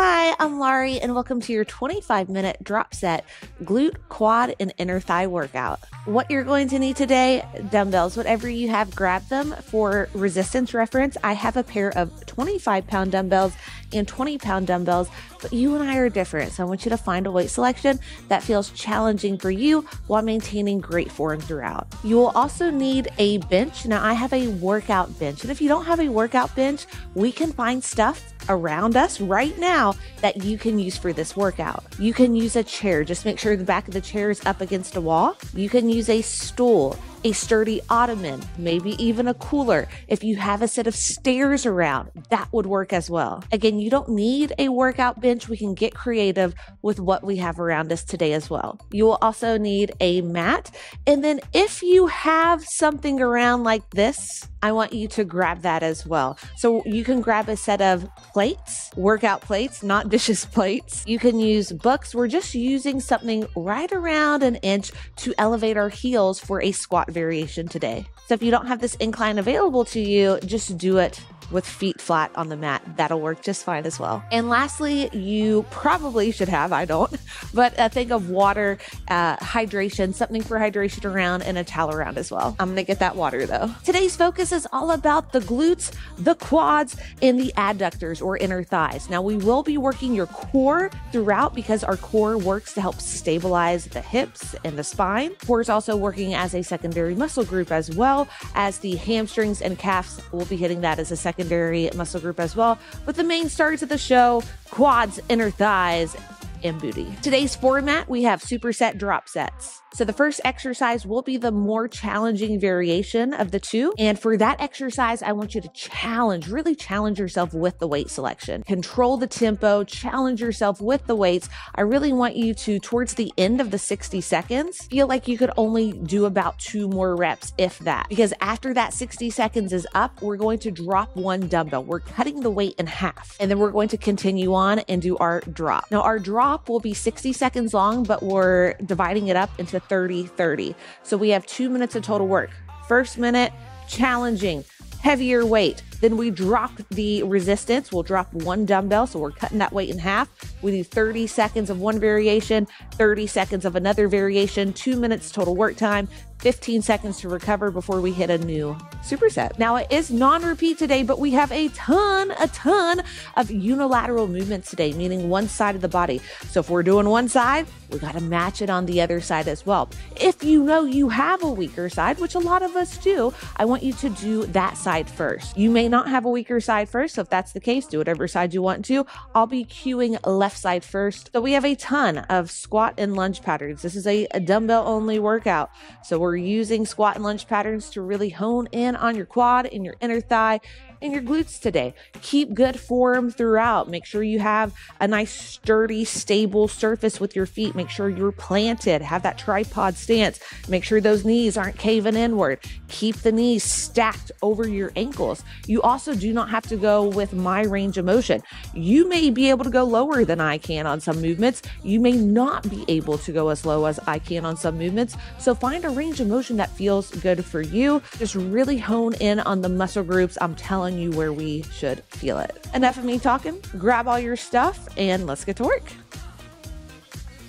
Hi, I'm Larie, and welcome to your 25 minute drop set glute, quad, and inner thigh workout. What you're going to need today dumbbells, whatever you have, grab them. For resistance reference, I have a pair of 25 pound dumbbells and 20 pound dumbbells, but you and I are different. So I want you to find a weight selection that feels challenging for you while maintaining great form throughout. You will also need a bench. Now, I have a workout bench, and if you don't have a workout bench, we can find stuff around us right now that you can use for this workout. You can use a chair, just make sure the back of the chair is up against a wall. You can use a stool a sturdy ottoman, maybe even a cooler. If you have a set of stairs around, that would work as well. Again, you don't need a workout bench. We can get creative with what we have around us today as well. You will also need a mat. And then if you have something around like this, I want you to grab that as well. So you can grab a set of plates, workout plates, not dishes plates. You can use books. We're just using something right around an inch to elevate our heels for a squat variation today. So if you don't have this incline available to you, just do it with feet flat on the mat. That'll work just fine as well. And lastly, you probably should have, I don't, but a thing of water, uh, hydration, something for hydration around, and a towel around as well. I'm gonna get that water though. Today's focus is all about the glutes, the quads, and the adductors or inner thighs. Now, we will be working your core throughout because our core works to help stabilize the hips and the spine. Core is also working as a secondary muscle group as well as the hamstrings and calves. We'll be hitting that as a second secondary muscle group as well. But the main stars of the show quads, inner thighs, and booty. Today's format we have superset drop sets. So the first exercise will be the more challenging variation of the two. And for that exercise, I want you to challenge, really challenge yourself with the weight selection. Control the tempo, challenge yourself with the weights. I really want you to, towards the end of the 60 seconds, feel like you could only do about two more reps, if that. Because after that 60 seconds is up, we're going to drop one dumbbell. We're cutting the weight in half. And then we're going to continue on and do our drop. Now, our drop will be 60 seconds long, but we're dividing it up into 30 30. So we have two minutes of total work. First minute, challenging, heavier weight. Then we drop the resistance. We'll drop one dumbbell. So we're cutting that weight in half. We do 30 seconds of one variation, 30 seconds of another variation, two minutes total work time, 15 seconds to recover before we hit a new superset. Now, it is non repeat today, but we have a ton, a ton of unilateral movements today, meaning one side of the body. So if we're doing one side, we got to match it on the other side as well. If you know you have a weaker side, which a lot of us do, I want you to do that side first. You may not have a weaker side first. So if that's the case, do whatever side you want to. I'll be cueing left side first. So we have a ton of squat and lunge patterns. This is a, a dumbbell only workout. So we're we're using squat and lunge patterns to really hone in on your quad and your inner thigh and your glutes today. Keep good form throughout. Make sure you have a nice, sturdy, stable surface with your feet. Make sure you're planted. Have that tripod stance. Make sure those knees aren't caving inward. Keep the knees stacked over your ankles. You also do not have to go with my range of motion. You may be able to go lower than I can on some movements. You may not be able to go as low as I can on some movements. So find a range of motion that feels good for you. Just really hone in on the muscle groups I'm telling telling you where we should feel it. Enough of me talking. Grab all your stuff and let's get to work.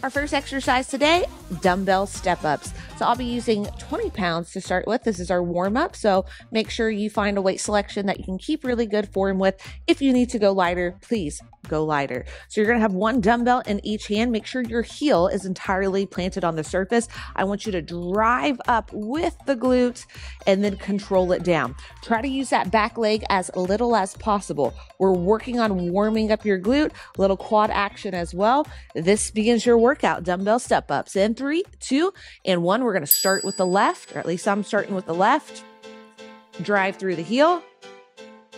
Our first exercise today dumbbell step ups. So I'll be using 20 pounds to start with. This is our warm up. So make sure you find a weight selection that you can keep really good form with. If you need to go lighter, please go lighter. So you're going to have one dumbbell in each hand. Make sure your heel is entirely planted on the surface. I want you to drive up with the glutes and then control it down. Try to use that back leg as little as possible. We're working on warming up your glute, little quad action as well. This begins your workout. Dumbbell step ups in three, two, and one. We're going to start with the left, or at least I'm starting with the left. Drive through the heel,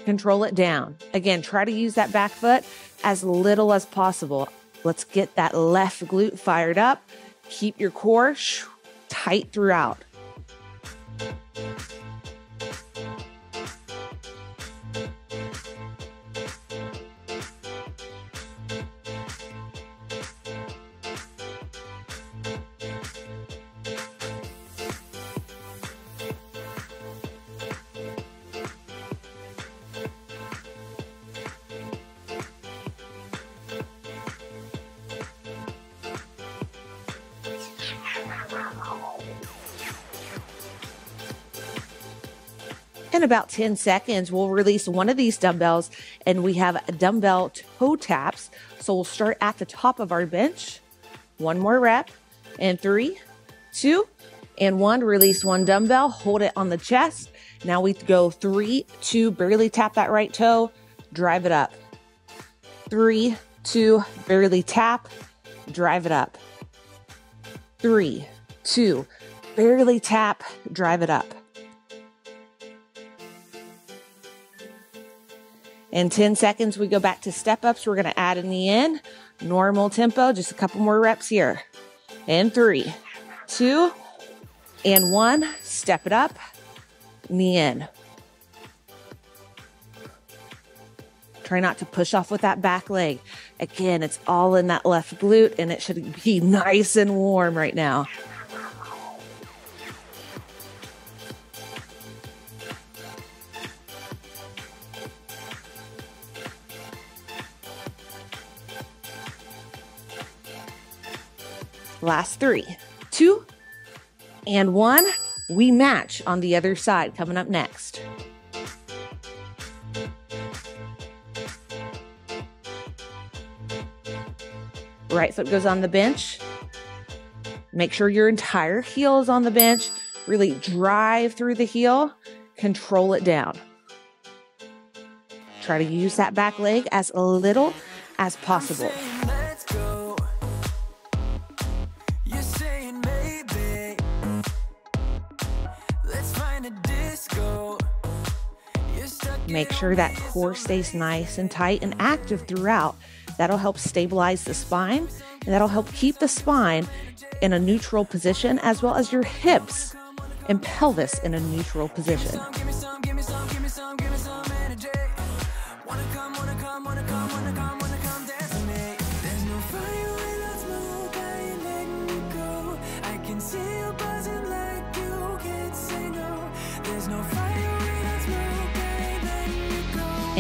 control it down. Again, try to use that back foot as little as possible. Let's get that left glute fired up. Keep your core tight throughout. In about 10 seconds, we'll release one of these dumbbells and we have dumbbell toe taps. So we'll start at the top of our bench. One more rep and three, two, and one. Release one dumbbell, hold it on the chest. Now we go three, two, barely tap that right toe, drive it up. Three, two, barely tap, drive it up. Three, two, barely tap, drive it up. In 10 seconds, we go back to step ups. We're going to add a knee in, normal tempo, just a couple more reps here. And three, two, and one. Step it up, knee in. Try not to push off with that back leg. Again, it's all in that left glute and it should be nice and warm right now. Last three, two, and one. We match on the other side coming up next. Right foot goes on the bench. Make sure your entire heel is on the bench. Really drive through the heel, control it down. Try to use that back leg as little as possible. Make sure that core stays nice and tight and active throughout. That'll help stabilize the spine and that'll help keep the spine in a neutral position as well as your hips and pelvis in a neutral position.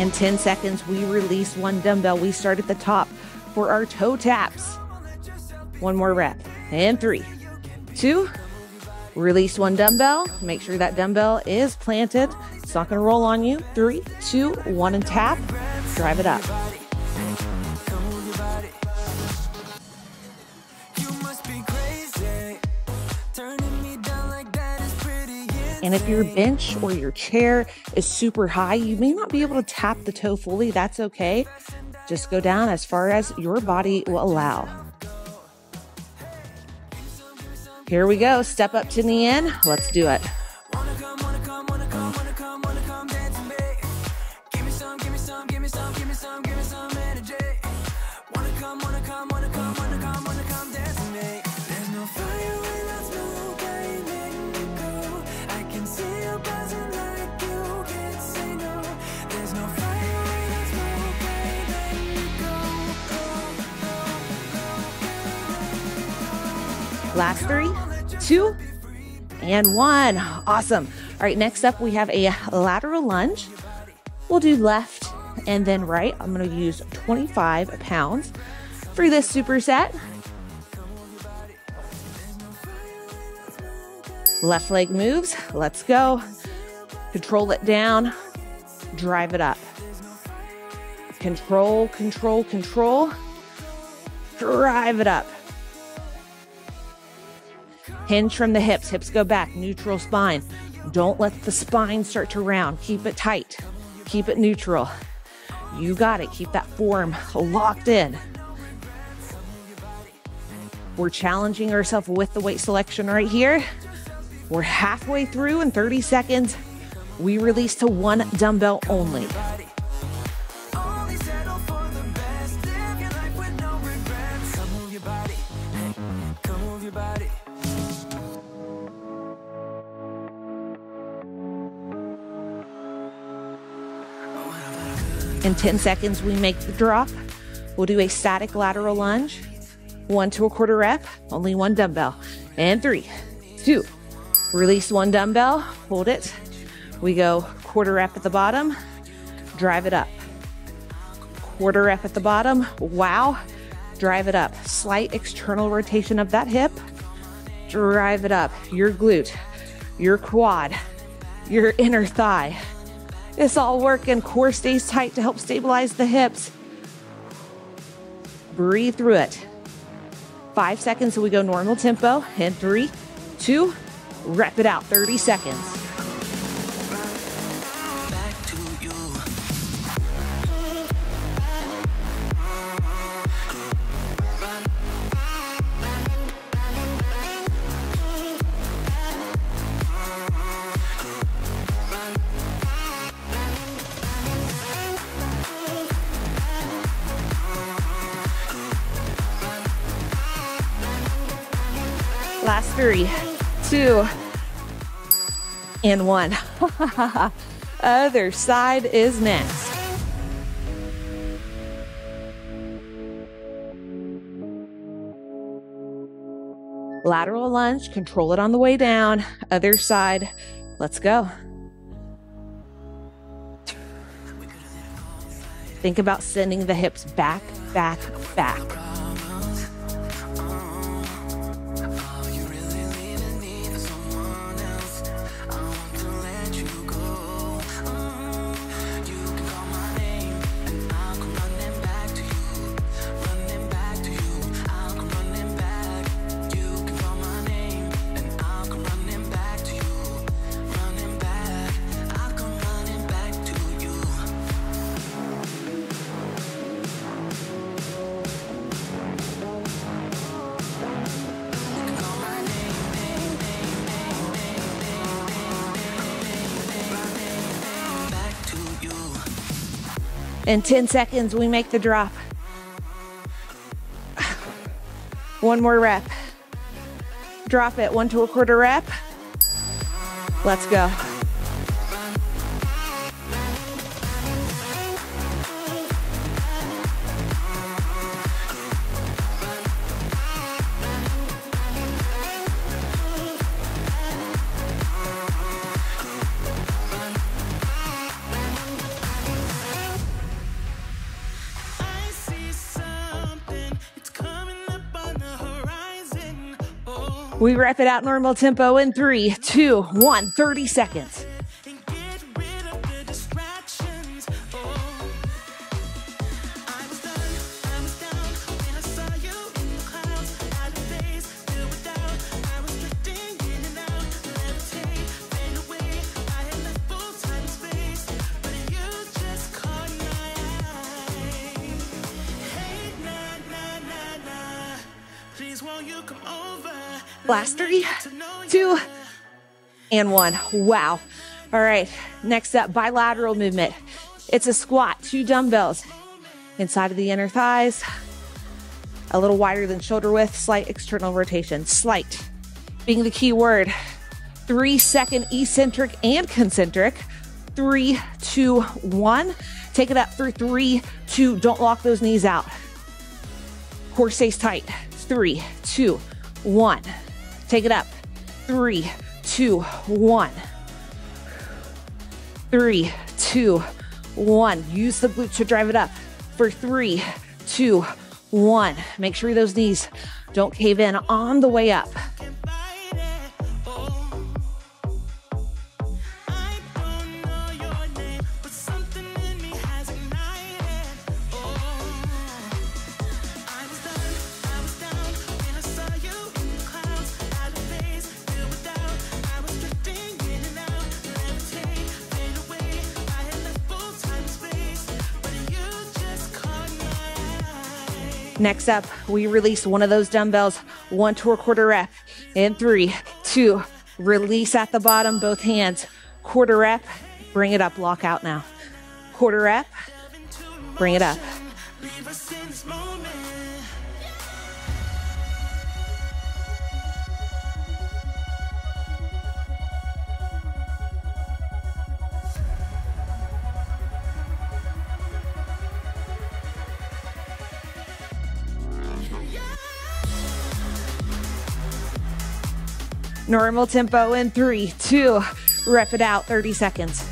In 10 seconds, we release one dumbbell. We start at the top for our toe taps. One more rep. And three, two, release one dumbbell. Make sure that dumbbell is planted. It's not going to roll on you. Three, two, one, and tap. Drive it up. And if your bench or your chair is super high, you may not be able to tap the toe fully. That's okay. Just go down as far as your body will allow. Here we go. Step up to the end. Let's do it. Last three, two, and one. Awesome. All right, next up we have a lateral lunge. We'll do left and then right. I'm going to use 25 pounds for this superset. Left leg moves. Let's go. Control it down. Drive it up. Control, control, control. Drive it up. Hinge from the hips. Hips go back. Neutral spine. Don't let the spine start to round. Keep it tight. Keep it neutral. You got it. Keep that form locked in. We're challenging ourselves with the weight selection right here. We're halfway through in 30 seconds. We release to one dumbbell only. In 10 seconds, we make the drop. We'll do a static lateral lunge, one to a quarter rep, only one dumbbell. And three, two, release one dumbbell, hold it. We go quarter rep at the bottom, drive it up. Quarter rep at the bottom, wow, drive it up. Slight external rotation of that hip, drive it up. Your glute, your quad, your inner thigh. It's all working. Core stays tight to help stabilize the hips. Breathe through it. Five seconds, so we go normal tempo. In three, two, rep it out 30 seconds. And one. Other side is next. Lateral lunge, control it on the way down. Other side, let's go. Think about sending the hips back, back, back. In 10 seconds, we make the drop. One more rep. Drop it, one to a quarter rep. Let's go. We wrap it out normal tempo in three, two, one, 30 seconds. Two, and one. Wow. All right. Next up, bilateral movement. It's a squat, two dumbbells inside of the inner thighs, a little wider than shoulder width, slight external rotation. Slight being the key word. Three second eccentric and concentric. Three, two, one. Take it up for three, two. Don't lock those knees out. Core stays tight. Three, two, one. Take it up. Three, two, one. Three, two, one. Use the glutes to drive it up for three, two, one. Make sure those knees don't cave in on the way up. Next up, we release one of those dumbbells, one to a quarter rep. In three, two, release at the bottom, both hands. Quarter rep, bring it up, lock out now. Quarter rep, bring it up. Normal tempo in three, two, rep it out 30 seconds.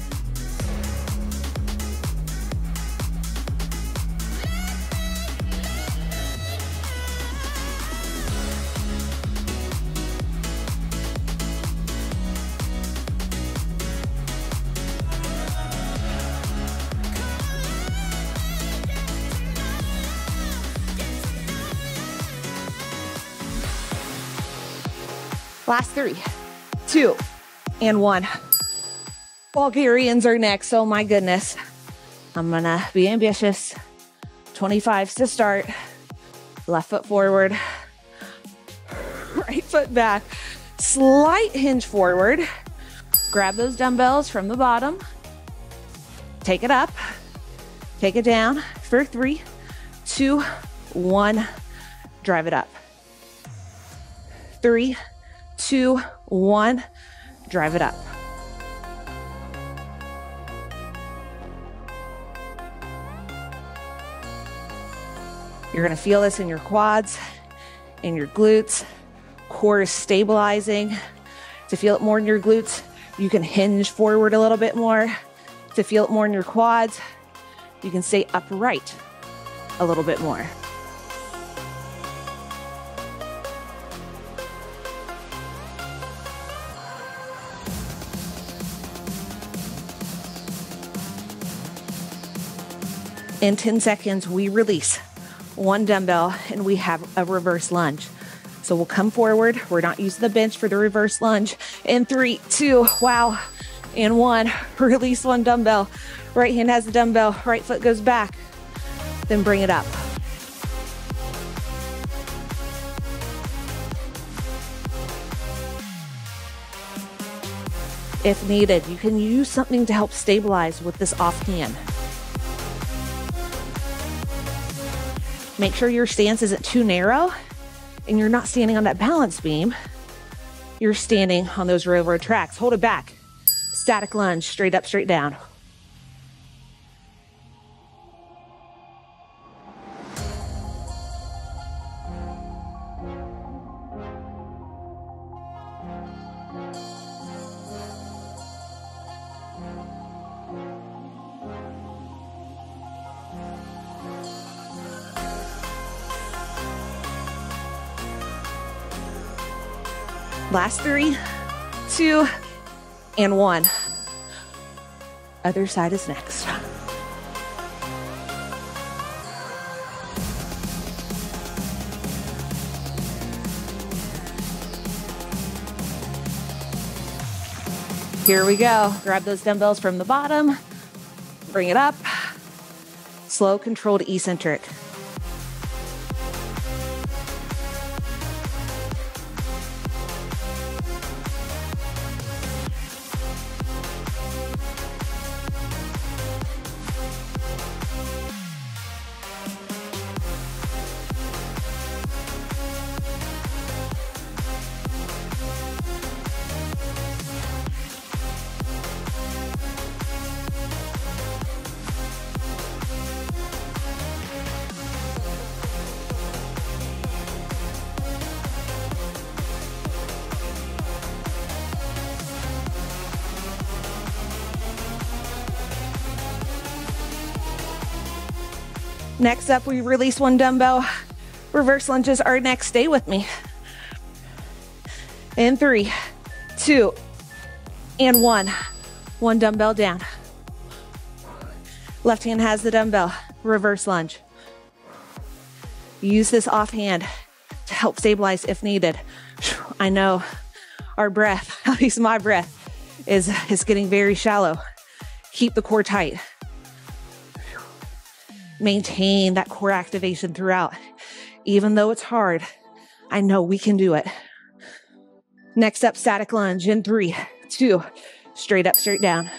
Last three, two, and one. Bulgarians are next. Oh my goodness. I'm gonna be ambitious. 25s to start. Left foot forward, right foot back. Slight hinge forward. Grab those dumbbells from the bottom. Take it up. Take it down for three, two, one. Drive it up. Three, two, one. Drive it up. You're gonna feel this in your quads, in your glutes. Core is stabilizing. To feel it more in your glutes, you can hinge forward a little bit more. To feel it more in your quads, you can stay upright a little bit more. In 10 seconds, we release one dumbbell and we have a reverse lunge. So we'll come forward. We're not using the bench for the reverse lunge. In three, two, wow, and one. Release one dumbbell. Right hand has the dumbbell. Right foot goes back. Then bring it up. If needed, you can use something to help stabilize with this off Make sure your stance isn't too narrow and you're not standing on that balance beam. You're standing on those railroad tracks. Hold it back. Static lunge, straight up, straight down. Last three, two, and one. Other side is next. Here we go. Grab those dumbbells from the bottom, bring it up. Slow, controlled, eccentric. Next up, we release one dumbbell. Reverse lunges are next. Stay with me. In three, two, and one. One dumbbell down. Left hand has the dumbbell. Reverse lunge. Use this offhand to help stabilize if needed. I know our breath, at least my breath, is, is getting very shallow. Keep the core tight maintain that core activation throughout. Even though it's hard, I know we can do it. Next up, static lunge in three, two, straight up, straight down.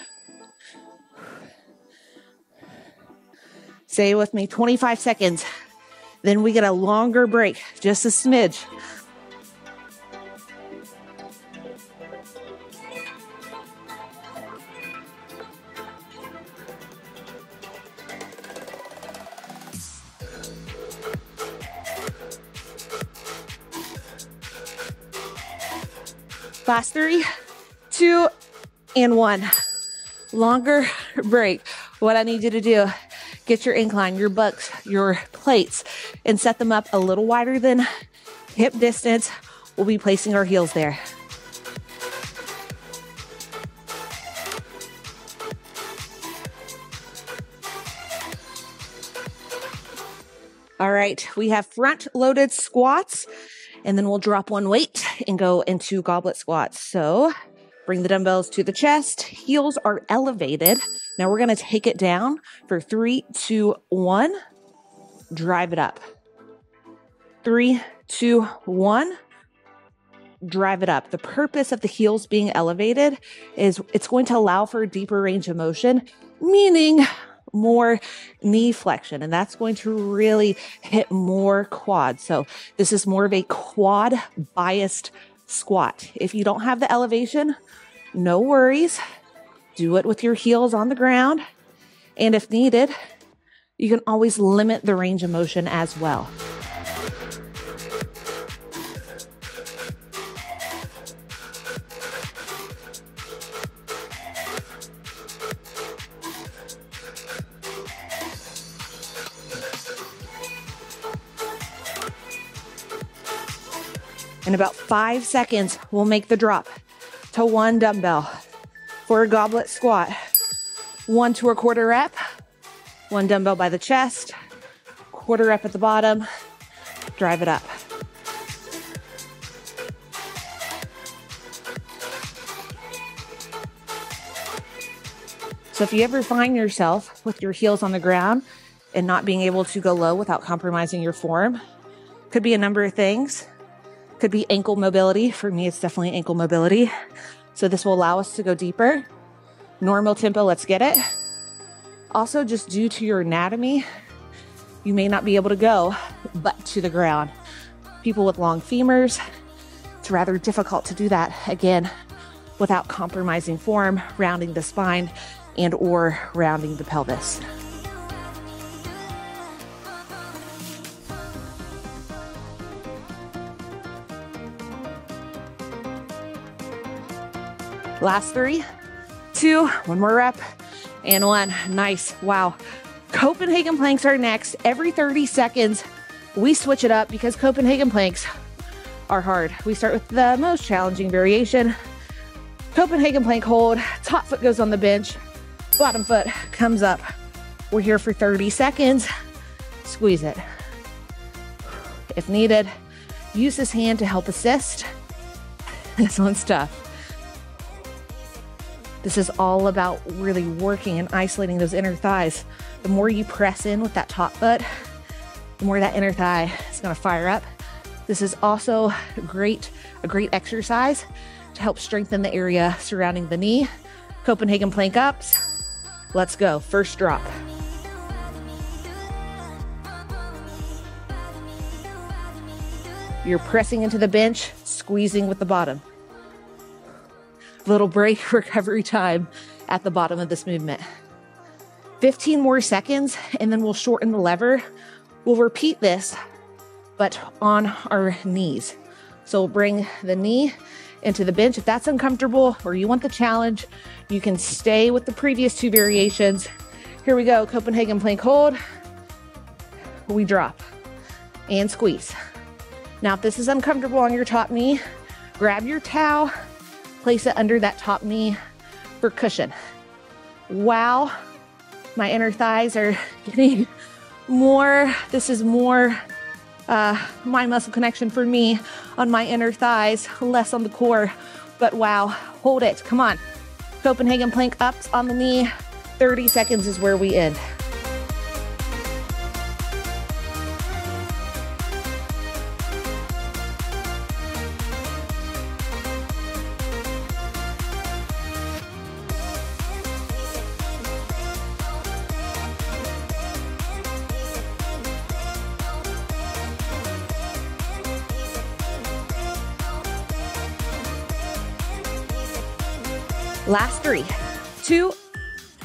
Stay with me 25 seconds. Then we get a longer break, just a smidge. Last three, two, and one. Longer break. What I need you to do, get your incline, your bucks, your plates, and set them up a little wider than hip distance. We'll be placing our heels there. All right, we have front loaded squats And then we'll drop one weight and go into goblet squats. So bring the dumbbells to the chest. Heels are elevated. Now we're to take it down for three, two, one. Drive it up. Three, two, one. Drive it up. The purpose of the heels being elevated is it's going to allow for a deeper range of motion, meaning more knee flexion, and that's going to really hit more quad. So this is more of a quad biased squat. If you don't have the elevation, no worries. Do it with your heels on the ground. And if needed, you can always limit the range of motion as well. In about five seconds, we'll make the drop to one dumbbell for a goblet squat. One to a quarter rep, one dumbbell by the chest, quarter rep at the bottom, drive it up. So if you ever find yourself with your heels on the ground and not being able to go low without compromising your form, could be a number of things. Could be ankle mobility. For me, it's definitely ankle mobility. So this will allow us to go deeper. Normal tempo, let's get it. Also, just due to your anatomy, you may not be able to go butt to the ground. People with long femurs, it's rather difficult to do that again without compromising form, rounding the spine, and or rounding the pelvis. Last three, two, one more rep, and one. Nice. Wow. Copenhagen planks are next. Every 30 seconds, we switch it up because Copenhagen planks are hard. We start with the most challenging variation. Copenhagen plank hold, top foot goes on the bench, bottom foot comes up. We're here for 30 seconds. Squeeze it. If needed, use this hand to help assist. This one's tough. This is all about really working and isolating those inner thighs. The more you press in with that top foot, the more that inner thigh is going to fire up. This is also great, a great exercise to help strengthen the area surrounding the knee. Copenhagen plank ups. Let's go. First drop. You're pressing into the bench, squeezing with the bottom little break recovery time at the bottom of this movement. 15 more seconds, and then we'll shorten the lever. We'll repeat this, but on our knees. So we'll bring the knee into the bench. If that's uncomfortable or you want the challenge, you can stay with the previous two variations. Here we go Copenhagen plank hold. We drop and squeeze. Now, if this is uncomfortable on your top knee, grab your towel Place it under that top knee for cushion. Wow, my inner thighs are getting more. This is more uh, mind muscle connection for me on my inner thighs, less on the core. But wow, hold it. Come on. Copenhagen plank ups on the knee. 30 seconds is where we end. Last three, two,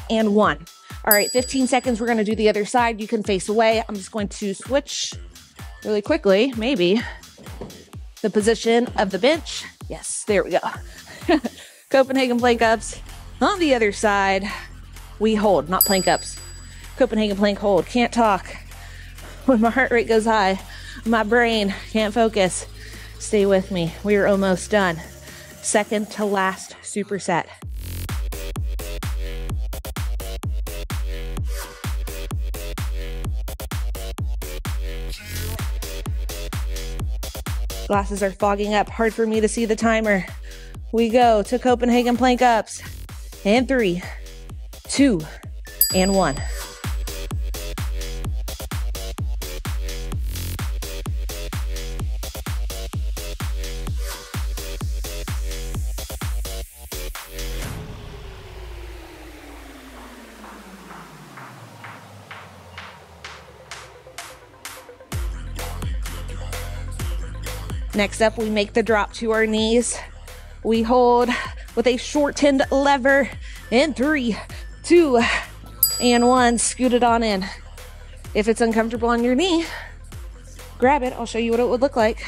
and one. All right, 15 seconds. We're going to do the other side. You can face away. I'm just going to switch really quickly, maybe, the position of the bench. Yes, there we go. Copenhagen plank ups. On the other side, we hold, not plank ups. Copenhagen plank hold. Can't talk. When my heart rate goes high, my brain can't focus. Stay with me. We are almost done. Second to last superset. Glasses are fogging up. Hard for me to see the timer. We go to Copenhagen plank ups. And three, two, and one. Next up, we make the drop to our knees. We hold with a shortened lever in three, two, and one. Scoot it on in. If it's uncomfortable on your knee, grab it. I'll show you what it would look like.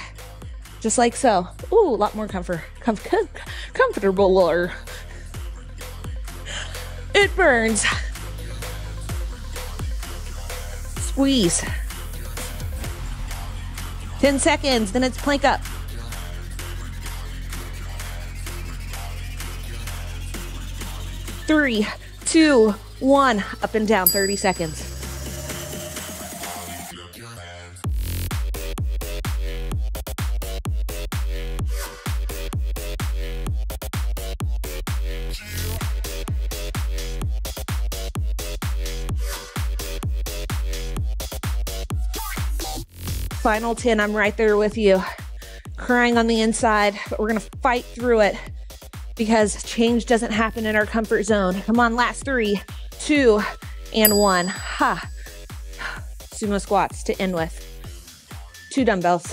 Just like so. Ooh, a lot more comfort, comf- comfortable. Or it burns. Squeeze. 10 seconds, then it's plank up. Three, two, one, up and down, 30 seconds. Final 10, I'm right there with you. Crying on the inside, but we're gonna fight through it because change doesn't happen in our comfort zone. Come on, last three, two, and one. Ha. Sumo squats to end with. Two dumbbells.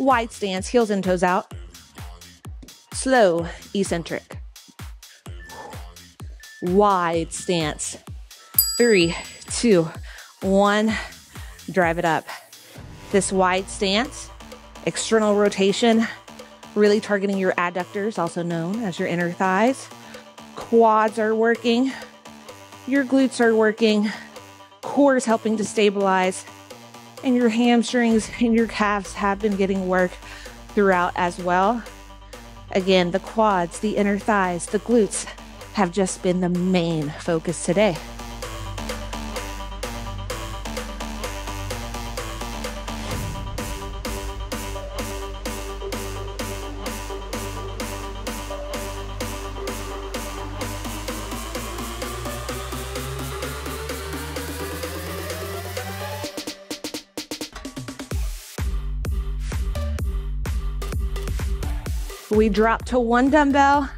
Wide stance, heels and toes out. Slow, eccentric. Wide stance. Three, two, one. Drive it up this wide stance, external rotation, really targeting your adductors, also known as your inner thighs. Quads are working, your glutes are working, core is helping to stabilize, and your hamstrings and your calves have been getting work throughout as well. Again, the quads, the inner thighs, the glutes have just been the main focus today. Drop to one dumbbell,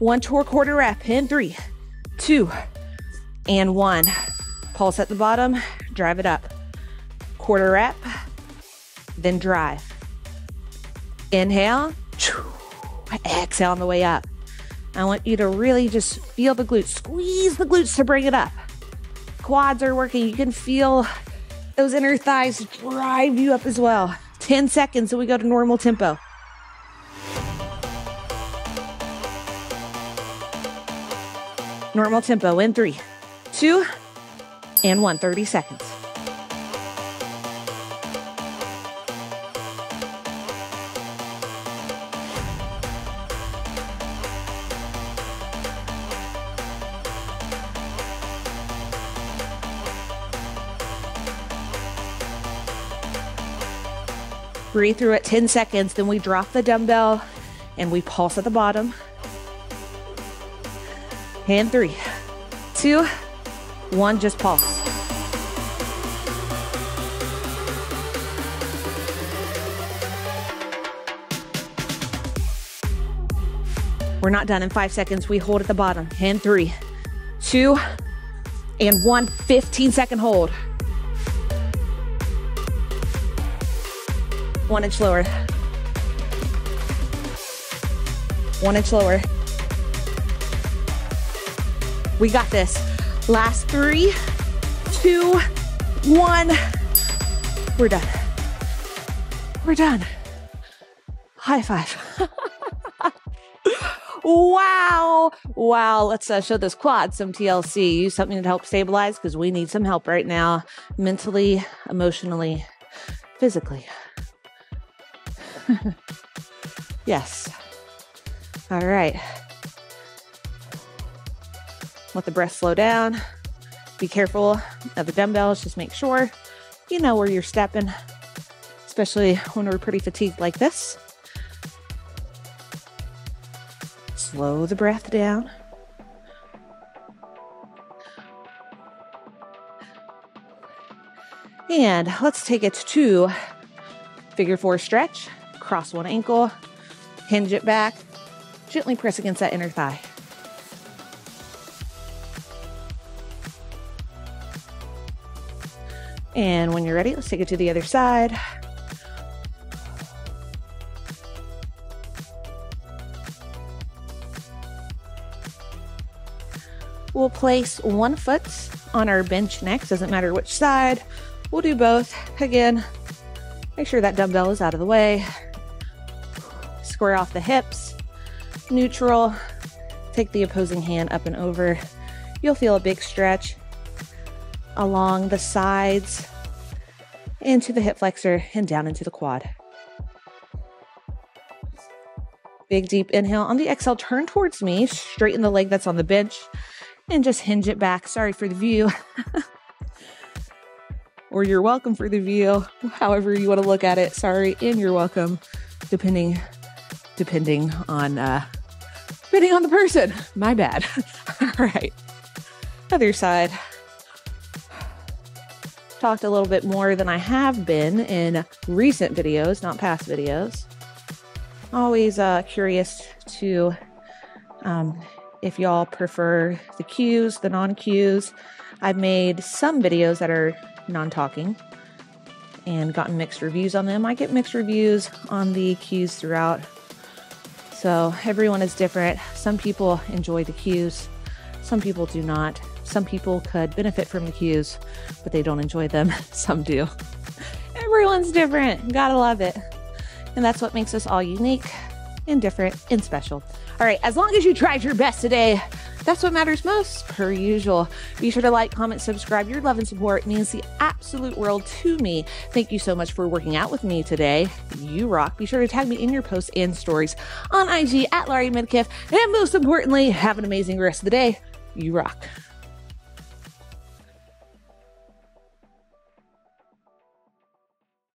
one to a quarter rep in three, two, and one. Pulse at the bottom, drive it up. Quarter rep, then drive. Inhale, exhale on the way up. I want you to really just feel the glutes, squeeze the glutes to bring it up. Quads are working. You can feel those inner thighs drive you up as well. 10 seconds, so we go to normal tempo. Normal tempo in three, two, and one. 30 seconds. Breathe through it 10 seconds, then we drop the dumbbell and we pulse at the bottom. And three, two, one, just pulse. We're not done in five seconds. We hold at the bottom. And three, two, and one. 15 second hold. One inch lower. One inch lower. We got this. Last three, two, one. We're done. We're done. High five. wow. Wow. Let's uh, show this quad some TLC. Use something to help stabilize because we need some help right now, mentally, emotionally, physically. yes. All right. Let the breath slow down. Be careful of the dumbbells. Just make sure you know where you're stepping. especially when we're pretty fatigued like this. Slow the breath down. And let's take it to figure four stretch. Cross one ankle, hinge it back, gently press against that inner thigh. And when you're ready, let's take it to the other side. We'll place one foot on our bench next, doesn't matter which side. We'll do both. Again, make sure that dumbbell is out of the way. Square off the hips, neutral. Take the opposing hand up and over. You'll feel a big stretch along the sides into the hip flexor and down into the quad. Big deep inhale. On the exhale, turn towards me, straighten the leg that's on the bench, and just hinge it back. Sorry for the view. or you're welcome for the view, however you want to look at it. Sorry, and you're welcome, depending depending on uh depending on the person. My bad. All right. Other side. Talked a little bit more than I have been in recent videos, not past videos. Always uh, curious to um, if y'all prefer the cues, the non cues. I've made some videos that are non talking and gotten mixed reviews on them. I get mixed reviews on the cues throughout. So everyone is different. Some people enjoy the cues, some people do not. Some people could benefit from the cues, but they don't enjoy them. Some do. Everyone's different. Gotta love it. And that's what makes us all unique and different and special. All right, as long as you tried your best today, that's what matters most, per usual. Be sure to like, comment, subscribe. Your love and support means the absolute world to me. Thank you so much for working out with me today. You rock. Be sure to tag me in your posts and stories on IG at Larie Midkiff. And most importantly, have an amazing rest of the day. You rock.